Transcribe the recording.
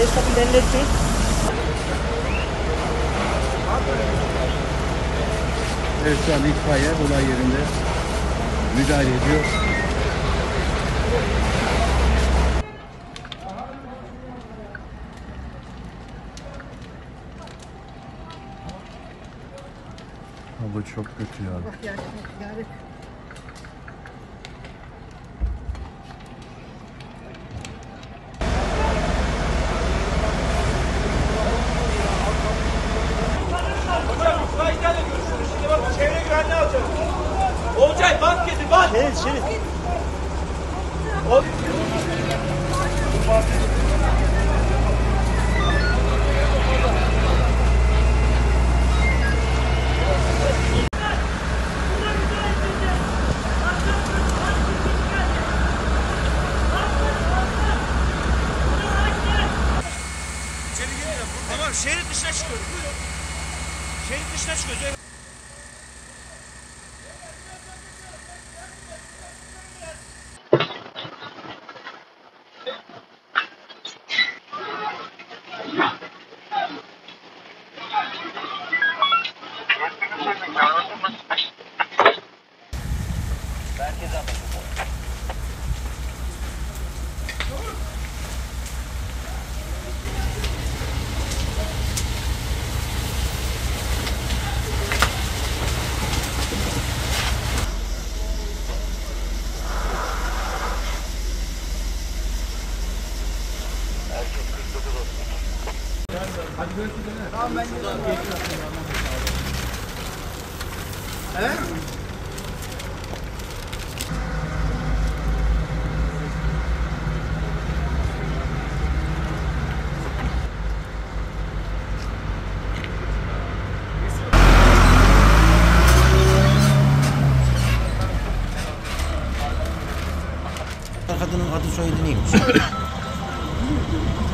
Esnafın devleti. Evet şu an itfaiye olay yerinde müdahale ediyor. Hava çok kötü ya. Çevre bant getir bant. Şerit şerit. İçeri gireceğim. Tamam şehrin dışına çıkıyoruz. Buyurun. Şehrin dışına çıkıyoruz. Kadının adı soyadı neymiş?